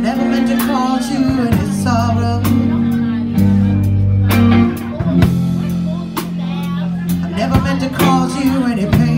never meant to call you any sorrow. I never meant to cause you any pain.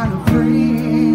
kind of free.